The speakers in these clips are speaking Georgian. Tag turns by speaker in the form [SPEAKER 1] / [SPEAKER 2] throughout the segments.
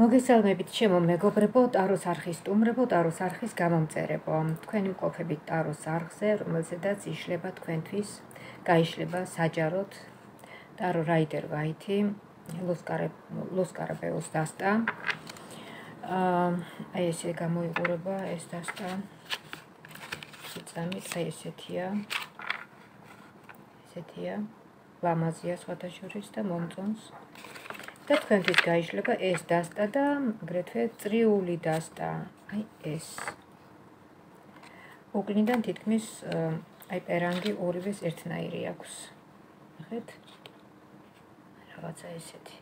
[SPEAKER 1] მოგესალმებით ჩემო მეგობრებო, ტაროს არხის სტუმრებო, ტაროს არხის გამომწერებო. თქვენი მყოფები ტაროს არხზე, რომელზედაც იშლება თქვენთვის, გაიშლება საჯაროდ ტარო რაიდერ ვაითი, ლოსკარაბეოს დასტა. აი ესე გამოიყურება ეს დასტა. ციცამი აი ესეთია. ესეთია. ლამაზია სხვათა შორის და მომწონს. და თქვენთვის გაიშლება ეს დასტა და აგრეთვე წრიული დასტა. აი ეს. უკლინდან თითქმის აი პერანგი ორივეს ერთნაირი აქვს. ნახეთ? რაღაცა ესეთი.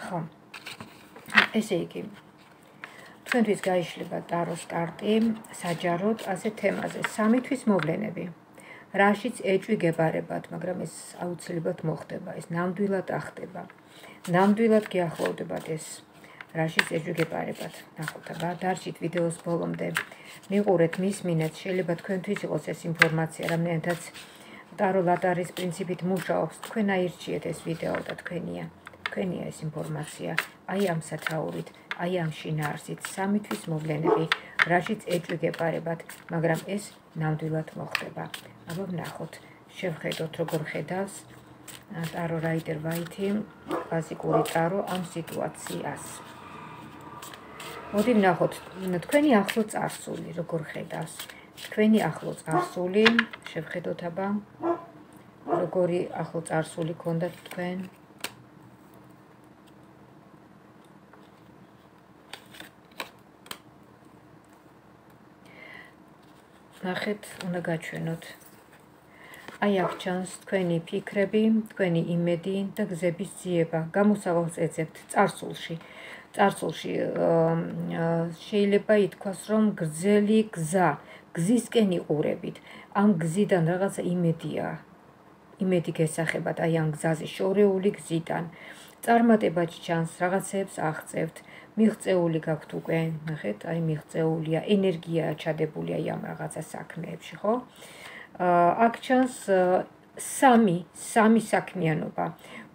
[SPEAKER 1] ხო. ესე იგი. თქვენთვის გაიშლება ტაროს კარტი საჯაროდ ასე თემაზე სამი თვის მოვლენები. რაშიც ეჭვიგებარებათ, მაგრამ ეს აუცილებლად მოხდება, ეს ნამდვილად ახდება. ნამდვილად გიახლოვდებათ ეს რაშიც ეჭვიგებარებათ. ნახოთ აბა, დარჩით ვიდეოს ბოლომდე. მიყურეთ მის მინაც, შეიძლება თქვენთვის იყოს ეს ინფორმაცია, რამდენადაც ტარო ლატარის პრინციპით მუშაობს. თქვენ აირჩიეთ ეს ვიდეო და თქვენია. თქვენია ეს ინფორმაცია. აი ამ სათაურით, აი ამ შინაარსით, სამი თვის მოვლენები, რაშიც ეჭვიგებარებათ, მაგრამ ეს ნამდვილად მოხდება. აბა ვნახოთ, შევხედოთ როგორ ხედავს ტარო რაიდერ ვაითი, კლასიკური ტარო ამ სიტუაციას. მოდი ვნახოთ თქვენი ახლო წარსული, როგორ ხედავს. თქვენი ახლო წარსული, შევხედოთ აბა როგორი ახლო წარსული ქონდათ თქვენ. ნახეთ, უნდა გაჩვენოთ. აი აქ ჩანს თქვენი ფიქრები, თქვენი იმედი და გზების ძიება. გამოსავალს ეძებთ წარსულში. წარსულში შეიძლება ითქვას, რომ გრძელი გზა, გზისკენ იყურებით. ამ გზიდან რაღაცა იმედია. იმედი გესახებათ აი ამ გზაზე შორეული გზიდან. წარმატებაც ჩანს, რაღაცებს აღწევთ. მიღწეული გაქვთ უკვე, ნახეთ, აი მიღწეულია, ენერგია ჩადებულია ამ რაღაცა საქმეებში, ხო? აა აქ ჩანს სამი, სამი საქმიანობა.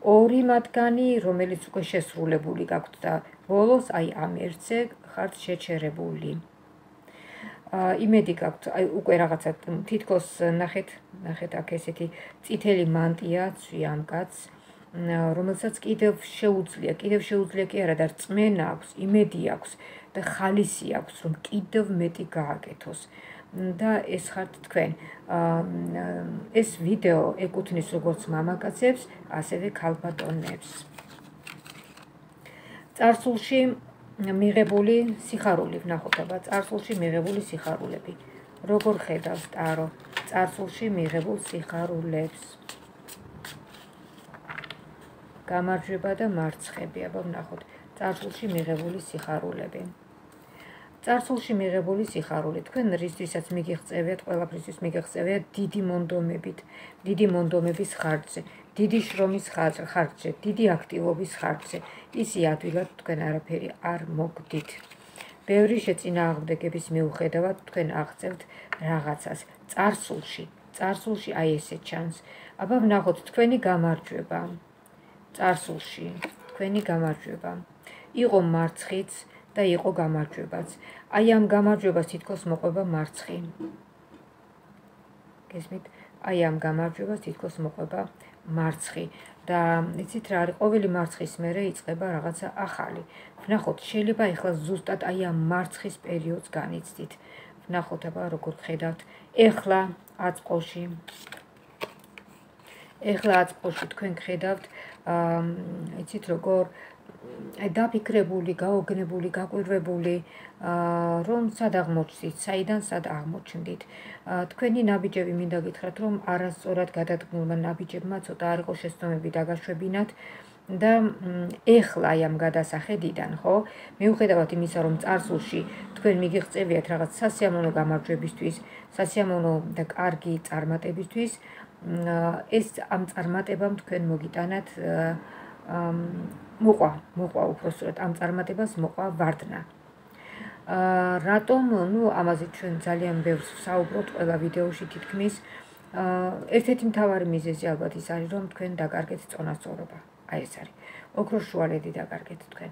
[SPEAKER 1] ორი მათგანი, რომელიც უკვე შესრულებული გაქვთ და ბოლოს აი ამ ერთზე ხართ შეჩერებული. აა იმედი გაქვთ, აი უკვე რაღაცა თითქოს ნახეთ, ნახეთ აქ ესეთი წითელი მანტია ცვი ამ კაცს. რომელსაც კიდევ შეუძლია, კიდევ შეუძლია კი არა და რწმენა აქვს, იმედი აქვს და ხალისი აქვს, რომ კიდევ მეტი გააკეთოს. და ეს ხართ თქვენ. ეს ვიდეო ეკუთვნის როგორც მამაკაცებს, ასევე ქალბატონებს. წარსულში მიღებული სიხარული, ვნახოთ აბა, წარსულში მიღებული სიხარულები. როგორ ხედავს ტარო წარსულში მიღებულ სიხარულებს? გამარჯვება და მარცხები, აბა ვნახოთ. წარსულში მიღებული სიხარულები. წარსულში მიღებული სიხარული თქვენ რისთვისაც მიგიღწევიათ, ყველაფრისთვის მიგიღწევიათ დიდი მონდომებით, დიდი მონდომების ხარჯზე, დიდი შრომის ხარჯზე, დიდი აქტივობის ხარჯზე. ისი ადვილად თქვენ არაფერი არ მოგდით. ბევრი შეწინააღმდეგების მიუხედავად თქვენ აღწევთ რაღაცას წარსულში. წარსულში აი ესე ჩანს. აბა ვნახოთ თქვენი გამარჯვება. წარსულში თქვენი გამარჯვება იყო მარცხიც და იყო გამარჯვებაც. აი ამ გამარჯვებას თითქოს მოყვება მარცხი. გესმით? აი ამ გამარჯვებას თითქოს მოყვება მარცხი. და იცით რა არის ყოველი მარცხის მერე იწყება რაღაცა ახალი. ვნახოთ შეიძლება ეხლა ზუსტად აი ამ მარცხის პერიოდს განიცდით. ვნახოთ აბა როგორ ხედავთ. ეხლა აწყოში. ეხლა აწყოში თქვენ ხედავთ აა იცით როგორ აი დაფიქრებული, გაოგნებული, გაკვირვებული აა რომ სად აღმოჩნდით, საიდან სად აღმოჩნდით. აა თქვენი ნაბიჯები მინდა გითხრათ, რომ არასწორად გადადგმულმა ნაბიჯებმა ცოტა არ იყო შეცდომები დაგაშვებინათ და ეხლა აი ამ გადასახედიდან, ხო? მიუხედავად იმისა, რომ წარსულში თქვენ მიგიღწევიათ რაღაც სასიამოვნო გამარჯვებისთვის, სასიამოვნო და კარგი წარმატებისთვის, ეს ამ წარმატებამ თქვენ მოგიტანათ მოყვა, მოყვა უпроსწორად ამ წარმატებას მოყვა ვარდნა. აა რატომ, ну, ამაზე ჩვენ ძალიან ბევრს საუბრობთ ყველა ვიდეოში თითქმის. აა ერთ-ერთი მთავარი მიზეზი ალბათ ის არის, რომ თქვენ დაკარგეთ წონასწორობა. აი ეს არის. ოქროს შუალედი დაკარგეთ თქვენ.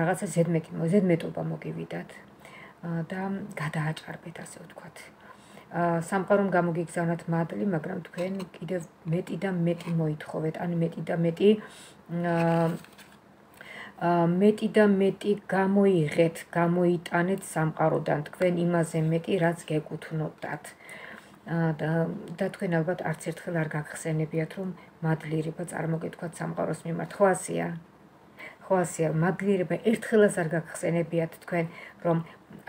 [SPEAKER 1] რაღაცა ზედმეტი, ზედმეტობა მოგივიდათ. და გადააჭარბეთ, ასე ვთქვათ. სამყარომ გამოგიგზავნათ მადლი, მაგრამ თქვენ კიდევ მეტი და მეტი მოითხოვეთ, ან მეტი და მეტი მეტი და მეტი გამოიღეთ, გამოიტანეთ სამყაროდან თქვენ იმაზე მეტი, რაც გეკუთვნოდათ. და და თქვენ ალბათ არც ერთხელ არ გაგხსენებიათ, რომ მადლიერება წარმოგეთქვათ სამყაროს მიმართ. ხო ასია? ხო ასია, მადლიერება ერთხელაც არ გაგხსენებიათ თქვენ, რომ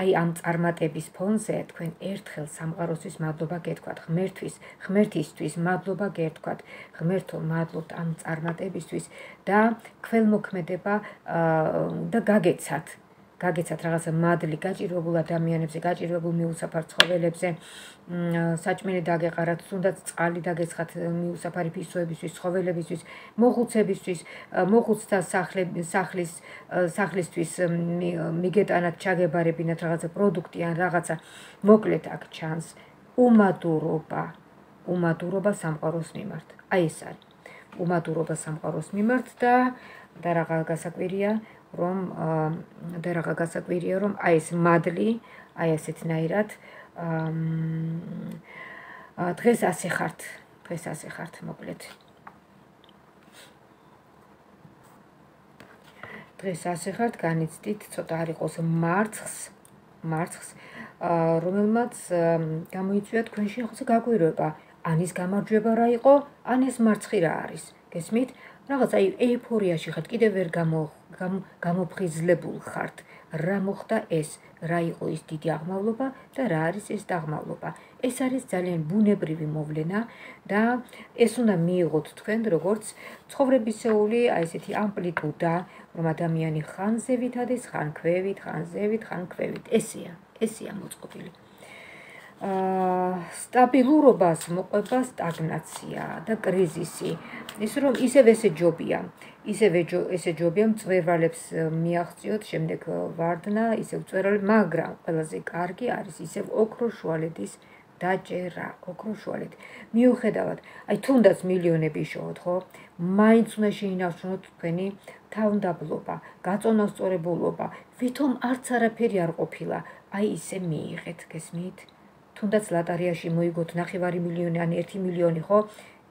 [SPEAKER 1] აი ამ წარმატების ფონზე თქვენ ერთხელ სამყაროსთვის მადლობა გეთქვათ, ღმერთთვის, ღმერთისთვის მადლობა გეთქვათ, ღმერთო მადლობთ ამ წარმატებისთვის და ქველმოქმედება და გაგეცათ გაგეცათ რაღაცა მადლი გაჭირვებულ ადამიანებზე, გაჭირვებულ მიუსაფარ ცხოველებზე, საჭმელი დაგეყარათ, თუნდაც წყალი დაგეცხათ მიუსაფარი ფისოებისთვის, ცხოველებისთვის, მოხუცებისთვის, მოხუცთა სახლის სახლისთვის მიგეტანათ ჩაგებარებინათ რაღაცა პროდუქტი ან რაღაცა მოკლედ აქ ჩანს უმადურობა, უმადურობა სამყაროს მიმართ. აი ეს არის. უმადურობა სამყაროს მიმართ და და რაღა გასაკვირია, რომ და რაღა გასაკვირია რომ აი ეს მადლი აი ესეთნაირად აა დღეს ასე ხართ დღეს ასე ხართ მოკლედ. დღეს ასე ხართ განიცდით ცოტა არ იყოს მარცხს მარცხს რომელმაც გამოიწვია თქვენში ხოსე გაგვირება ანის გამარჯვება რა იყო ან ეს მარცხი რა არის გესმით რაღაც აი ეიფორიაში ხართ კიდევ ვერ გამო გამოფხიზლებულ ხართ. რა მოხდა ეს? რა იყო ის დიდი აღმავლობა და რა არის ეს დაღმავლობა? ეს არის ძალიან ბუნებრივი მოვლენა და ეს უნდა მიიღოთ თქვენ როგორც ცხოვრებისეული აი ესეთი ამპლიტუდა რომ ადამიანი ხან ზევით ადის ხან ქვევით ხან ზევით ხან ქვევით. ესეა ესეა მოწყობილი სტაბილურობას მოყვება სტაგნაცია და კრიზისი. ის რომ ისევ ესე ჯობია, ისევ ესე ჯობია მწვერვალებს მიაღწიოთ, შემდეგ ვარდნა, ისევ მწვერვალებს, მაგრამ ყველაზე კარგი არის ისევ ოქროს შუალედის დაჭერა, ოქროს შუალედი. მიუხედავად, აი თუნდაც მილიონები შევოთ, ხო? მაინც უნდა შეინარჩუნოთ თქვენი თავდაბლობა, გაწონასწორებულობა. ვითომ არც არაფერი არ ყოფილა, აი ისე მიიღეთ, გესმით? თუნდაც ლატარიაში მოიგოთ 9 მილიონი ან 1 მილიონი ხო?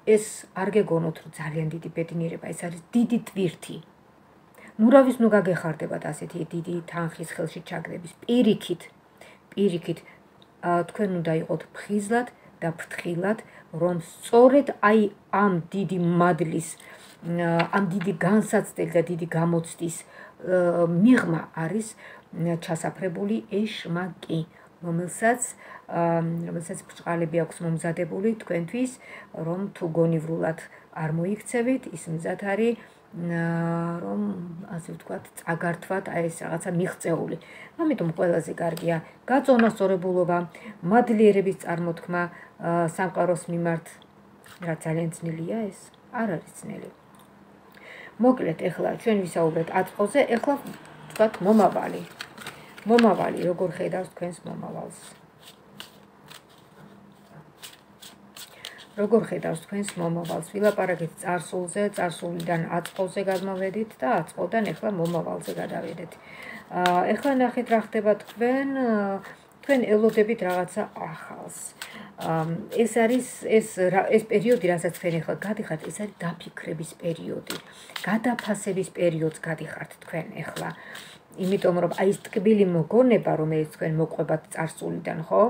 [SPEAKER 1] ეს არ გეგონოთ რომ ძალიან დიდი ბედნიერება. ეს არის დიდი ტვირთი. ნურავის ნუ გაგეხარდებათ ასეთი დიდი თანხის ხელში ჩაგდების? პირიქით პირიქით თქვენ უნდა იყოთ ფხიზლად და ფრთხილად რომ სწორედ აი ამ დიდი მადლის ამ დიდი განსაცდელი და დიდი გამოცდის მიღმა არის ჩასაფრებული ეშმაკი რომელსაც რომელსაც ბრწყალები აქვს მომზადებული თქვენთვის, რომ თუ გონივრულად არ მოიქცევით, ის მზად არის რომ ასე ვთქვათ, წაგართვათ აი ეს რაღაცა მიღწეული. ამიტომ ყველაზე კარგია გაწონასწორებულობა, მადლიერების წარმოთქმა სამყაროს მიმართ. რა ძალიან ძნელია ეს? არ არის ძნელი. მოკლედ, ეხლა ჩვენ ვისაუბრეთ აწყოზე, ეხლა ვთქვათ მომავალი. მომავალი როგორ ხედავს თქვენს მომავალს? როგორ ხედავს თქვენს მომავალს? ვილაპარაკეთ წარსულზე, წარსულიდან აწყობზე გადმოვედით და აწყოდან ახლა მომავალზე გადავედეთ. აა ახლა ნახეთ რა ხდება თქვენ თქვენ ელოდებით რაღაცა ახალს. ეს არის ეს ეს პერიოდი, რასაც თქვენ ახლა გადიხართ, ეს არის დაფიქრების პერიოდი. გადაფასების პერიოდს გადიხართ თქვენ ახლა. აა იმიტომ რომ აი ეს ტკბილი მოგონება, რომელიც თქვენ მოყვებათ царსულიდან, ხო?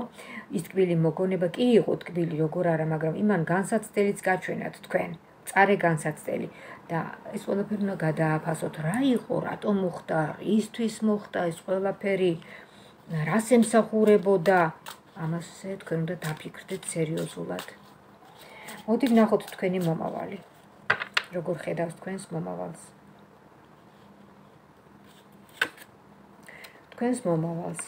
[SPEAKER 1] ის ტკბილი მოგონება კი იყო ტკბილი როგორ არა, მაგრამ იმან განსაცდელიც გაჩვენათ თქვენ. წარე განსაცდელი და ეს ყველაფერი უნდა გადააფასოთ. რა იყო, რატომ მოხდა, ისთვის მოხდა ეს ყველაფერი? რას ემსახურებოდა? ამასე თქვენ უნდა დაფიქრდეთ სერიოზულად. მოდი ვნახოთ თქვენი მომავალი. როგორ ხედავს თქვენს მომავალს? თქვენს მომავალს.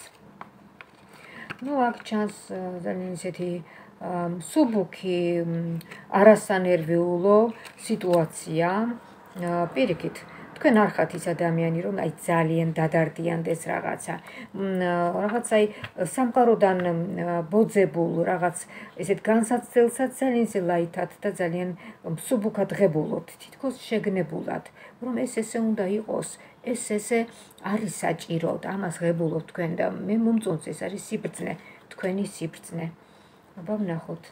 [SPEAKER 1] ну აქ ჩანს ძალიან ისეთი სუბუქი არასანერვიულო სიტუაცია. პირიქით, თქვენ არ ხართ ის ადამიანი, რომ აი ძალიან დადარდიანდეს რაღაცა. რაღაც აი სამყაროდან ბოძებულ რაღაც ესეთ განსაცდელსაც ძალიან ისე ლაითად და ძალიან მსუბუქად ღებულობთ, თითქოს შეგნებულად, რომ ეს ესე უნდა იყოს, ეს ესე არის საჭირო და ამას ღებულობთ თქვენ და მე მომწონს ეს არის სიბრძნე, თქვენი სიბრძნე. აბა ვნახოთ.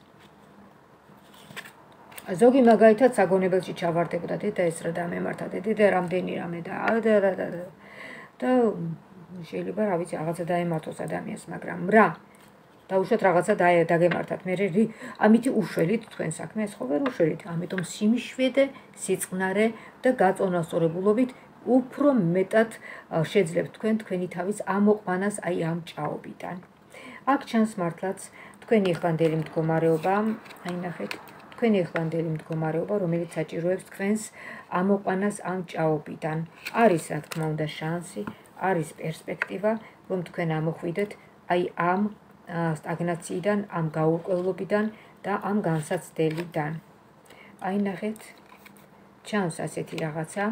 [SPEAKER 1] ზოგი მაგალითად საგონებელში ჩავარდებოდა დედა ეს რა დამემართა დედა რამდენი რამე და და და და შეიძლება რა ვიცი რაღაცა დაემართოს ადამიანს მაგრამ რა დაუშვათ რაღაცა დაგემართათ მე რი ამითი უშველით თქვენ საქმე ეს ხო ვერ უშველით ამიტომ სიმშვიდე სიწყნარე და გაწონასწორებულობით უფრო მეტად შეძლებთ თქვენ თქვენი თავის ამოყვანას აი ამ ჭაობიდან აქ ჩანს მართლაც თქვენი ხვანდელი მდგომარეობა აი ნახეთ თქვენი ახლანდელი მდგომარეობა, რომელიც საჭიროებს თქვენს ამოყვანას ამ ჭაობიდან. არის, რა თქმა უნდა, შანსი, არის პერსპექტივა, რომ თქვენ ამოხვიდეთ აი ამ სტაგნაციიდან, ამ გაურკვევლობიდან და ამ განსაცდელიდან. აი ნახეთ, ჩანს ასეთი რაღაცა,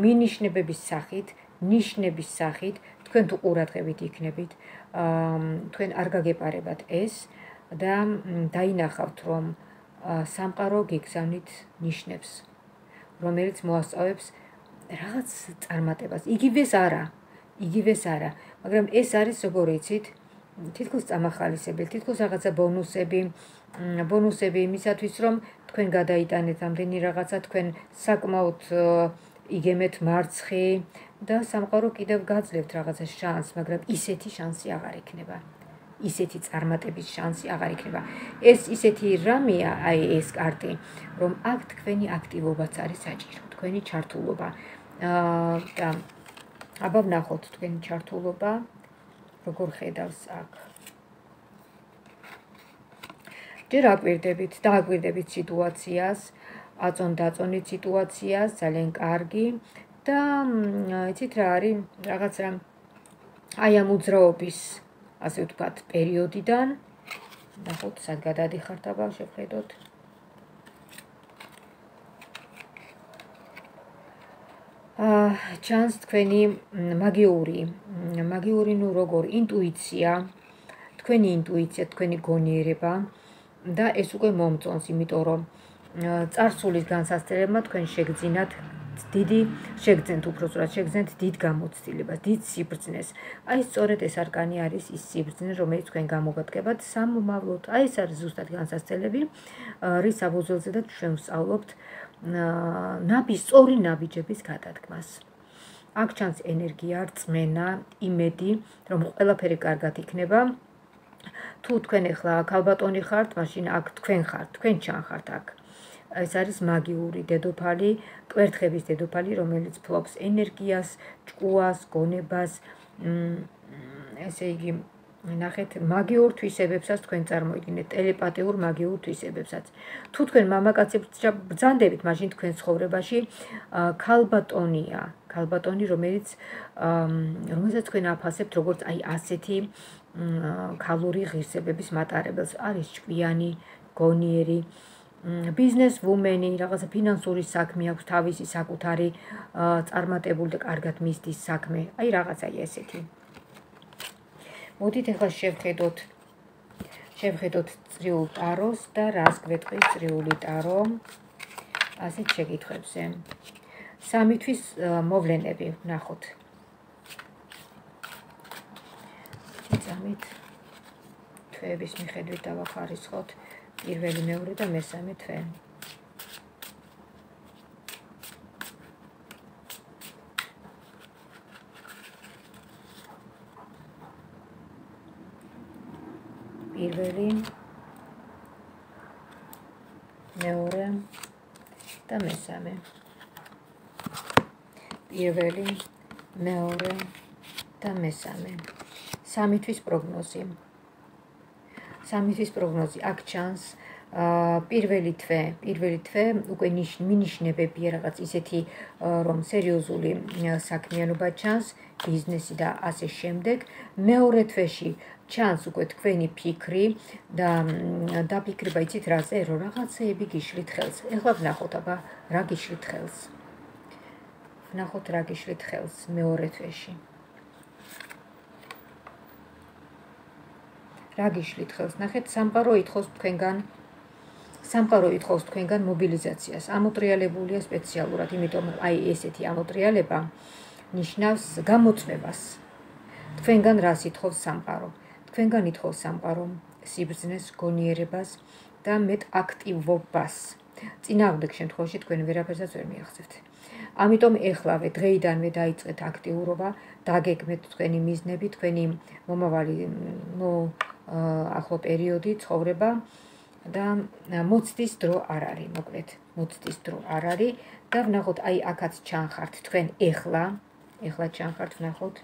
[SPEAKER 1] მინიშნებების სახით, ნიშნების სახით, თქვენ თუ ყურადღებით იქნებით, აა თქვენ არ გაგეპარებათ ეს და დაინახავთ, რომ სამყარო გიგზავნით ნიშნებს, რომელიც მოასწავებს რაღაც წარმატებას. იგივეს არა, იგივეს არა, მაგრამ ეს არის როგორ იცით, თითქოს წამახალისებელი, თითქოს რაღაცა ბონუსები, ბონუსები იმისათვის, რომ თქვენ გადაიტანეთ ამდენი რაღაცა თქვენ საკმაოდ იგემეთ მარცხი და სამყარო კიდევ გაძლევთ რაღაცა შანსს, მაგრამ ისეთი შანსი აღარ იქნება. ისეთი წარმატების შანსი აღარ იქნება. ეს ისეთი რამეა, აი ეს კარტი, რომ აქ თქვენი აქტივობაც არის საჭირო, თქვენი ჩართულობა. აა და აბა ვნახოთ თქვენი ჩართულობა როგორ ხედავს აქ. ჯერ აკვირდებით, დააკვირდებით სიტუაციას, აწონ დაწონით სიტუაციას, ძალიან კარგი. და იცით რა არის, რაღაც რა აი ამ უძრაობის ასე ვთქვათ, პერიოდიდან. ნახოთ, სად გადადიხართ აბა შევხედოთ. აა ჩანს თქვენი მაგიური, მაგიური ნუ როგორ ინტუიცია, თქვენი ინტუიცია, თქვენი გონიერება და ეს უკვე მომწონს, იმიტომ რომ царსულის განსაცდელებმა თქვენ შეგძინათ დიდი შეგძენთ უფრო სწორად შეგძენთ დიდ გამოცდილებას, დიდ სიბრძნეს. აი სწორედ ეს არკანი არის ის სიბრძნე, რომელიც თქვენ გამოგადგებათ სამომავლოდ. აი ეს არის ზუსტად განსაცდელები, რის საფუძველზე და ჩვენ ვსწავლობთ ნაბის სწორი ნაბიჯების გადადგმას. აქ ჩანს ენერგია, რწმენა, იმედი, რომ ყველაფერი კარგად იქნება. თუ თქვენ ახლა ქალბატონი ხართ, მაშინ აქ თქვენ ხართ, თქვენ ჩანხართ აქ. ეს არის მაგიური დედოფალი, კვერთხების დედოფალი, რომელიც ფლობს ენერგიას, ჭკუას, გონებას, ესე იგი, ნახეთ, მაგიურ თვისებებსაც თქვენ წარმოიდგინეთ, ტელეპათიურ მაგიურ თვისებებსაც. თუ თქვენ მამაკაცებს ბრძანდებით, მაშინ თქვენ ცხოვრებაში ქალბატონია, ქალბატონი, რომელიც რომელსაც თქვენ აფასებთ როგორც აი ასეთი ქალური ღირსებების მატარებელს, არის ჭკვიანი, გონიერი, ბიზნეს ვუმენი, რაღაცა ფინანსური საქმე აქვს, თავისი საკუთარი წარმატებული და კარგად მისდის საქმე. აი რაღაცა ესეთი. მოდით ახლა შევხედოთ შევხედოთ წრიულ ტაროს და რას გვეტყვის წრიული ტარო ასეთ შეკითხვებზე. სამი თვის მოვლენები ვნახოთ. წამით თვეების მიხედვით დავახარისხოთ. პირველი, მეორე და მესამე თვე. პირველი, მეორე და მესამე. პირველი, მეორე და მესამე. სამი თვის პროგნოზი. სამის პროგნოზი აქ ჩანს პირველი თვე, პირველი თვე უკვე მინიშნებებია რაღაც ისეთი რომ სერიოზული საქმიანობა ჩანს, ბიზნესი და ასე შემდეგ. მეორე თვეში ჩანს უკვე თქვენი ფიქრი და დაფიქრება იცით რაზე, რომ რაღაცეები გიშლით ხელს. ეხლა ვნახოთ აბა რა გიშლით ხელს. ნახოთ რა გიშლით ხელს მეორე თვეში. რა გიშლით ხელს? ნახეთ, სამყარო ითხოვს თქვენგან სამყარო ითხოვს თქვენგან მობილიზაციას. ამოტრიალებულია სპეციალურად, იმიტომ აი ესეთი ამოტრიალება ნიშნავს გამოწვევას. თქვენგან რას ითხოვს სამყარო? თქვენგან ითხოვს სამყარო სიბრძნეს, გონიერებას და მეტ აქტივობას. წინააღმდეგ შემთხვევაში თქვენ ვერაფერსაც ვერ მიაღწევთ. ამიტომ ეხლავე დღეიდანვე დაიწყეთ აქტიურობა, დაგეგმეთ თქვენი მიზნები, თქვენი მომავალი ნუ ახლო პერიოდი ცხოვრება და მოცდის დრო არ არის, მოკლედ, მოცდის დრო არ არის და ვნახოთ აი აქაც ჩანხართ თქვენ ეხლა, ეხლა ჩანხართ ვნახოთ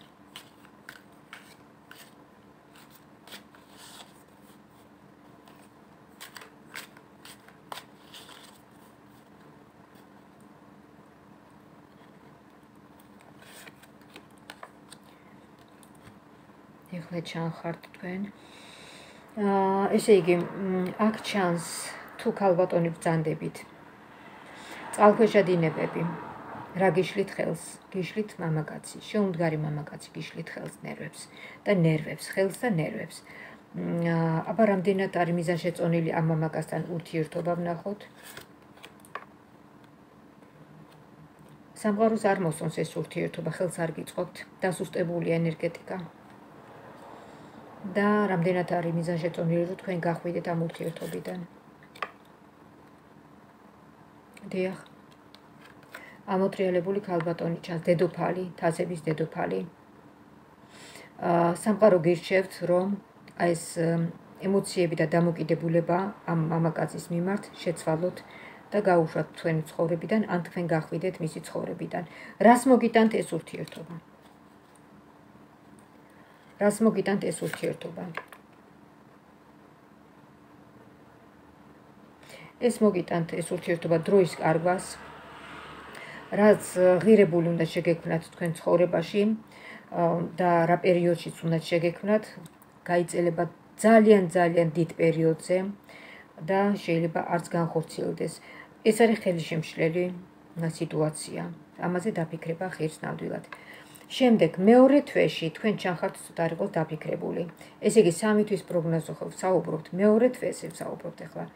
[SPEAKER 1] ეხლა ჩანხართ თქვენ. აა ესე იგი, აქ ჩანს თუ ქალბატონი ბრძანდებით. წალქვეშა დინებები. რა გიშლით ხელს? გიშლით მამაკაცი, შეუმდგარი მამაკაცი გიშლით ხელს ნერვებს და ნერვებს, ხელს და ნერვებს. აბა რამდენად არის მიზანშეწონილი ამ მამაკაცთან ურთიერთობა ვნახოთ. სამყაროს არ მოსწონს ეს ურთიერთობა, ხელს არ გიწყობთ, დასუსტებული ენერგეტიკა. და რამდენად არის მიზანშეწონილი რომ თქვენ გახვიდეთ ამ ურთიერთობიდან. დიახ. ამოტრიალებული ქალბატონი ჩანს, დედოფალი, თასების დედოფალი. აა სამყარო გირჩევთ რომ აი ეს ემოციები და დამოკიდებულება ამ მამაკაცის მიმართ შეცვალოთ და გაუშვათ თქვენი ცხოვრებიდან, ან თქვენ გახვიდეთ მისი ცხოვრებიდან. რას მოგიტანთ ეს ურთიერთობა? რას მოგიტანთ ეს ურთიერთობა? ეს მოგიტანთ ეს ურთიერთობა დროის კარგვას. რაც ღირებული უნდა შეგექმნათ თქვენ ცხოვრებაში და რა პერიოდშიც უნდა შეგექმნათ, გაიწელება ძალიან ძალიან დიდ პერიოდზე და შეიძლება არც განხორციელდეს. ეს არის ხელშემშლელი სიტუაცია. ამაზე დაფიქრება ღირს ნამდვილად. შემდეგ მეორე თვეში თქვენ ჩახართ ცოტა იყოს დაფიქრებული. ესე იგი სამი თვის პროგნოზო ხო საუბრობთ მეორე თვეზე საუბრობთ ახლა.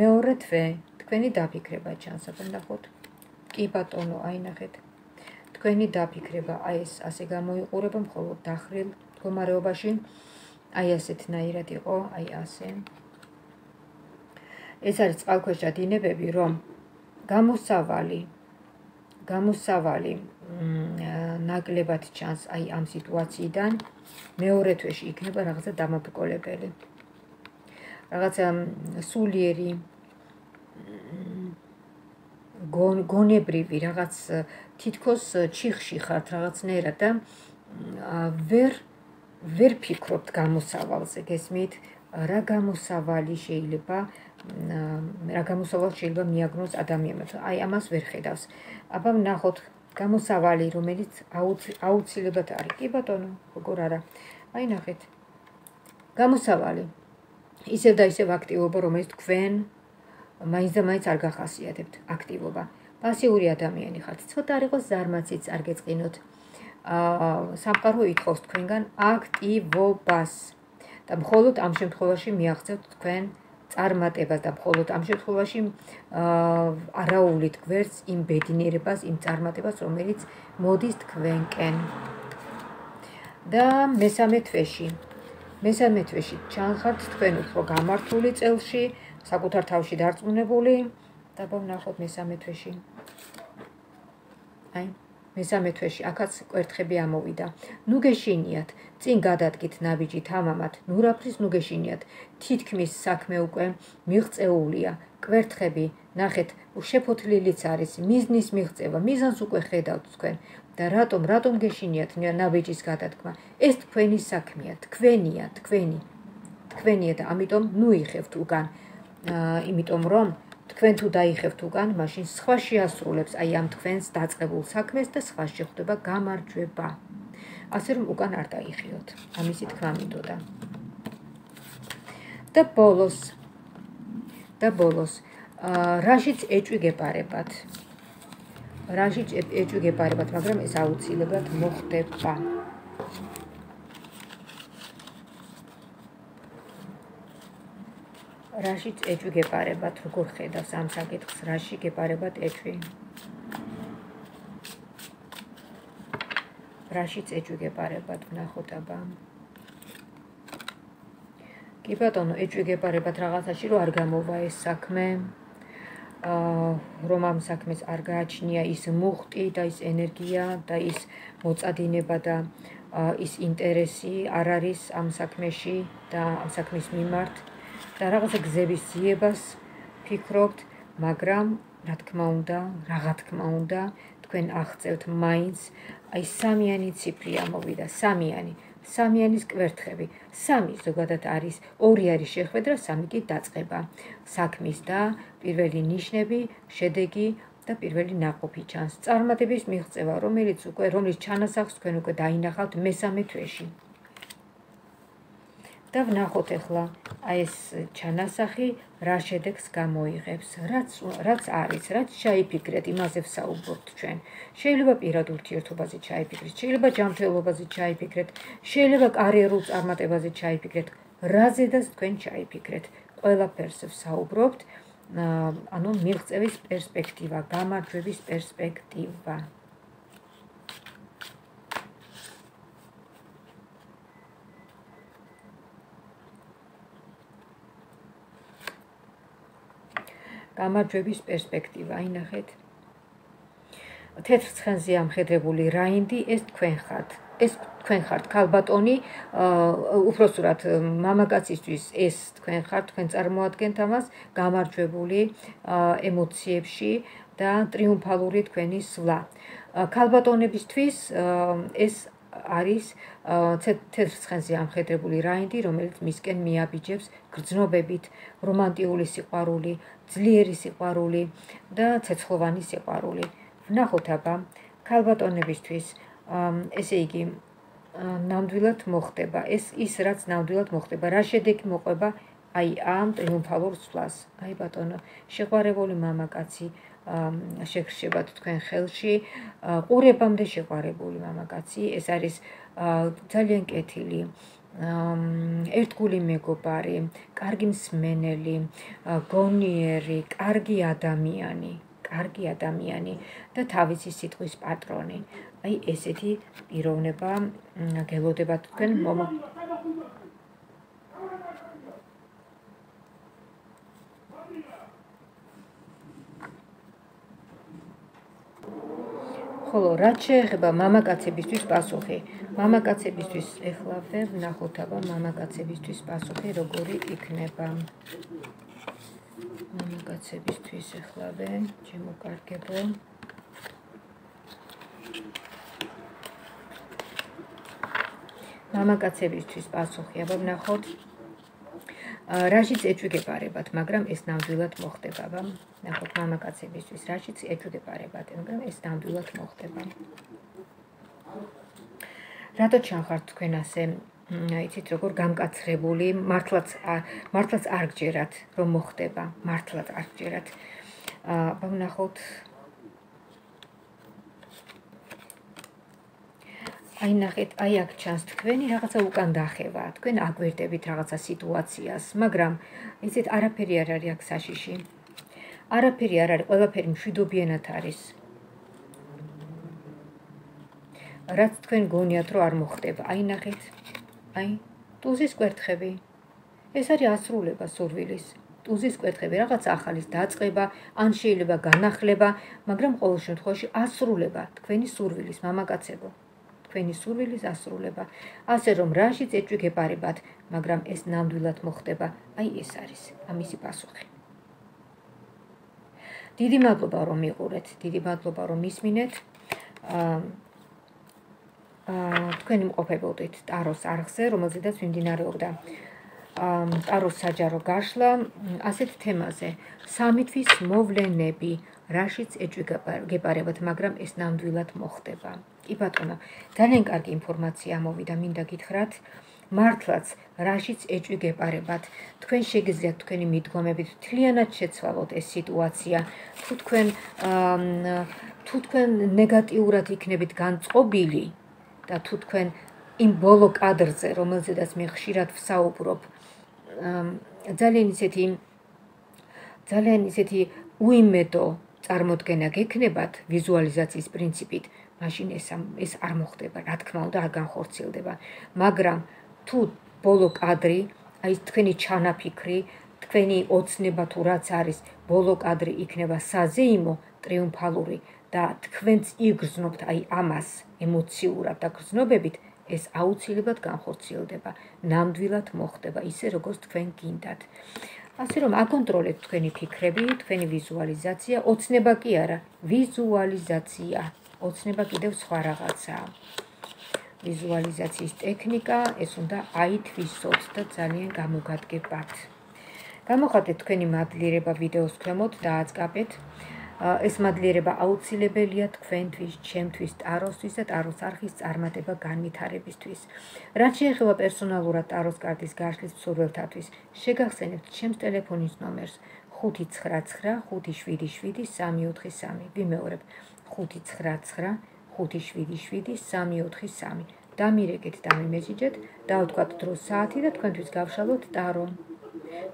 [SPEAKER 1] მეორე თვე თქვენი დაფიქრება ჩანს აბა ნახოთ. კი ბატონო, აი ნახეთ. თქვენი დაფიქრება აი ეს ასე გამოიყურება მხოლოდ დახრილ მდგომარეობაში. აი ასეთნაირად იყო, აი ასე. ეს არის წყალქვეშა დინებები, რომ გამოსავალი გამოსავალი ნაკლებად ჩანს აი ამ სიტუაციიდან მეორე თვეში იქნება რაღაცა დამაბრკოლებელი რაღაცა სულიერი გონებრივი რაღაც თითქოს ჩიხში ხართ რაღაცნაირად და ვერ ვერ ფიქრობთ გამოსავალზე გესმით? რა გამოსავალი შეიძლება რა გამოსავალ შეიძლება მიაგნოს ადამიანებს? აი ამას ვერ ხედავს. აბა ნახოთ გამოსავალი რომელიც აუცილებლად არის. კი ბატონო როგორ არა? აი ნახეთ. გამოსავალი. ისევ და ისევ აქტივობა რომელიც თქვენ მაინც და მაინც არ გახასიათებთ. აქტივობა. პასიური ადამიანი ხართ. ცოტა არ იყოს ზარმაციც არ გეწყინოთ აა სამყარო ითხოვს თქვენგან. აქტივობას. და მხოლოდ ამ შემთხვევაში მიაღწევთ თქვენ წარმატებას და მხოლოდ ამ შემთხვევაში არაულით გვერდს იმ ბედნიერებას, იმ წარმატებას, რომელიც მოდის თქვენკენ. და მესამე თვეში. მესამე თვეში ჩანხართ თქვენ უფრო გამართული წელში, საკუთარ თავში დარწმუნებული და ვნახოთ მესამე თვეში. აი მესამე თვეში აქაც კვერთხები ამოვიდა. ნუ გეშინიათ, წინ გადადგით ნაბიჯი თამამად, ნურაფრის ნუ გეშინიათ. თითქმის საქმე უკვე მიღწეულია. კვერთხები, ნახეთ, შეფოთლილიც არის, მიზნის მიღწევა, მიზანს უკვე ხედავთ თქვენ. და რატომ, რატომ გეშინიათ ნაბიჯის გადადგმა? ეს თქვენი საქმეა, თქვენია, თქვენი. თქვენია და ამიტომ ნუ იხევთ უკან. აა, იმიტომ რომ თქვენ თუ დაიხევთ უკან, მაშინ სხვა შეასრულებს აი ამ თქვენს დაწყებულ საქმეს და სხვა შეხვდება გამარჯვება. ასე რომ უკან არ დაიხიოთ. ამისი თქმა მინდოდა. და ბოლოს და ბოლოს რაშიც ეჭვი გეპარებათ? რაშიც ეჭვი გეპარებათ, მაგრამ ეს აუცილებლად მოხდება. რაშიც ეჭვი გეპარებათ, როგორ ხედავს ამ საკითხს, რაში გეპარებათ ეჭვი? რაშიც ეჭვი გეპარებათ, ნახოთ აბა. კი ბატონო, ეჭვი გეპარებათ რაღაცაში, რომ არ გამოვა ეს საქმე. აა რომ ამ საქმეს არ გააჩნია ის მუხტი და ის ენერგია და ის მოწადინება და ის ინტერესი არ არის ამ საქმეში და ამ საქმის მიმართ. და რაღაცა გზების ძიებას ფიქრობთ, მაგრამ რა თქმა უნდა, რა თქმა უნდა, თქვენ აღწევთ მაინც აი სამიანი ციფრი ამოვიდა, სამიანი, სამიანის კვერთხები. სამი ზოგადად არის, ორი არის შეხვედრა, სამი კი დაწყება. საქმის და პირველი ნიშნები, შედეგი და პირველი ნაყოფი ჩანს. წარმატების მიღწევა, რომელიც უკვე რომლის ჩანასახს თქვენ უკვე დაინახავთ მესამე თვეში. და ვნახოთ ახლა აი ეს ჩანასახი რა შედეგს გამოიღებს რაც რაც არის რაც ჩაიფიქრეთ იმაზე ვსაუბრობთ ჩვენ. შეიძლება პირად ურთიერთობაზე ჩაიფიქრეთ შეიძლება ჯანმრთელობაზე ჩაიფიქრეთ შეიძლება კარიერულ წარმატებაზე ჩაიფიქრეთ. რაზედაც თქვენ ჩაიფიქრეთ. ყველაფერს ვსაუბრობთ ანუ მიღწევის პერსპექტივა გამარჯვების პერსპექტივა გამარჯვების პერსპექტივა. აინახეთ. თეთრ ცხენზე ამხედრებული რაინდი ეს თქვენ ხართ. ეს თქვენ ხართ ქალბატონი უпроსურად მამაკაცისთვის ეს თქვენ ხართ თქვენ წარმოადგენთ ამას გამარჯვებული ემოციებში და ტრიუმფალური თქვენი სვლა ქალბატონებისთვის ეს არის თეთრ ცხენზე ამხედრებული რაინდი, რომელიც მისკენ მიაბიჯებს გრძნობებით რომანტიული სიყვარული, ძლიერი სიყვარული და ცეცხლოვანი სიყვარული. ვნახოთ აბა, ქალბატონებისთვის ესე იგი ნამდვილად მოხდება. ეს ის რაც ნამდვილად მოხდება, რა შედეგი მოყვება აი ამ ტრიუმფალურ სვლას. აი ბატონო, შეყვარებული მამაკაცი შეგრშებათ თქვენ ხელში, ყურებამდე შეყვარებული მამაკაცი, ეს არის ძალიან კეთილი. ერთგული მეგობარი, კარგი მსმენელი, გონიერი, კარგი ადამიანი, კარგი ადამიანი და თავისი სიტყვის პატრონი. აი ესეთი პიროვნება გელოდებათ თქვენ მომო ხოლო რაც შეეხება მამაკაცებისთვის პასუხი, მამაკაცებისთვის ეხლავე ვნახოთ აბა მამაკაცებისთვის პასუხი როგორი იქნება. მამაკაცებისთვის ეხლავე, ჩემო კარგებო. მამაკაცებისთვის პასუხი აბა ვნახოთ რაშიც ეჭვგებარებათ, მაგრამ ეს ნამდვილად მოხდება. ნახოთ მამაკაცებისთვის, რაშიც ეჭვგებარებათ, მაგრამ ეს ნამდვილად მოხდება. რატო ჩახართ თქვენ ასე იცით როგორ გამკაცრებული, მართლაც მართლაც არ გჯერათ რომ მოხდება, მართლაც არ გჯერათ. აა ვნახოთ აი ნახეთ, აი აქ ჩანს თქვენი რაღაცა უკან დახევა. თქვენ აგვერდებით რაღაცა სიტუაციას, მაგრამ იცით, არაფერი არ არის აქ საშიში. არაფერი არ არის, ყველაფერი მშვიდობიანად არის. რაც თქვენ გონიათ, რომ არ მოხდება. აი ნახეთ. აი, ტუზის კვერთხები. ეს არის ასრულება სურვილის. ტუზის კვერთხები რაღაც ახალის დაწყება, ან შეიძლება განახლება, მაგრამ ყოველ შემთხვევაში ასრულება თქვენი სურვილის მამაკაცებო. თქვენი სურვილის ასრულება. ასე რომ რაშიც ეჭვი გეპარებათ, მაგრამ ეს ნამდვილად მოხდება. აი ეს არის ამისი პასუხი. დიდი მადლობა რომ მიყურეთ, დიდი მადლობა რომ ისმინეთ. აა თქვენი მყოფებოდით ტაროს არხზე, რომელზედაც მიმდინარეობდა ტაროს საჯარო გაშლა ასეთ თემაზე. სამი თვის მოვლენები, რაშიც ეჭვი გეპარებათ, მაგრამ ეს ნამდვილად მოხდება. კი ბატონო, ძალიან კარგი ინფორმაცია ამოვიდა, მინდა გითხრათ. მართლაც რაშიც ეჭვი გეპარებათ თქვენ შეგიძლიათ თქვენი მიდგომებით თლიანად შეცვალოთ ეს სიტუაცია თუ თქვენ თუ თქვენ ნეგატიურად იქნებით განწყობილი და თუ თქვენ იმ ბოლო კადრზე რომელზედაც მე ხშირად ვსაუბრობ ძალიან ისეთი ძალიან ისეთი უიმედო წარმოქმნა გექნებათ ვიზუალიზაციის პრინციპით მაშინ ეს ეს არ მოხდება, რა თქმა უნდა, არ განხორციელდება. მაგრამ თუ ბოლო კადრი, აი თქვენი ჩანაფიქრი, თქვენი ოცნება თუ რაც არის, ბოლო კადრი იქნება საზეიმო, ტრიუმფალური და თქვენც იგრძნობთ აი ამას ემოციურად და გრძნობებით, ეს აუცილებლად განხორციელდება. ნამდვილად მოხდება ისე, როგორც თქვენ გინდათ. ასე რომ აკონტროლეთ თქვენი ფიქრები, თქვენი ვიზუალიზაცია, ოცნება კი არა, ვიზუალიზაცია. ოცნება კიდევ სხვა რაღაცაა. ვიზუალიზაციის ტექნიკა, ეს უნდა აითვისოთ და ძალიან გამოგადგებათ. გამოხატეთ თქვენი მადლიერება ვიდეოს ქვემოთ და აწკაპეთ. ეს მადლიერება აუცილებელია თქვენთვის, ჩემთვის, ტაროსთვის და ტაროს არხის წარმატება განვითარებისთვის. რაც შეეხება პერსონალურად ტაროს კარტის გაშლის მსურველთათვის, შეგახსენებთ ჩემს ტელეფონის ნომერს 599577343. ვიმეორებ 599577343. დამირეკეთ და მიმესიჯეთ, დავთქვათ დრო საათი და თქვენთვის გავშალოთ ტარო.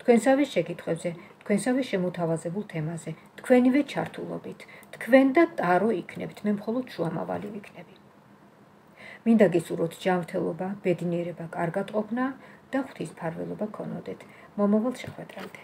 [SPEAKER 1] თქვენსავე შეკითხვებზე, თქვენსავე შემოთავაზებულ თემაზე, თქვენივე ჩართულობით, თქვენ და ტარო იქნებთ, მე მხოლოდ შუამავალი ვიქნები. მინდა გისურვოთ ჯანმრთელობა, ბედნიერება, კარგად ყოფნა და ღვთის ფარველობა ქონოდეთ. მომავალ შეხვედრამდე.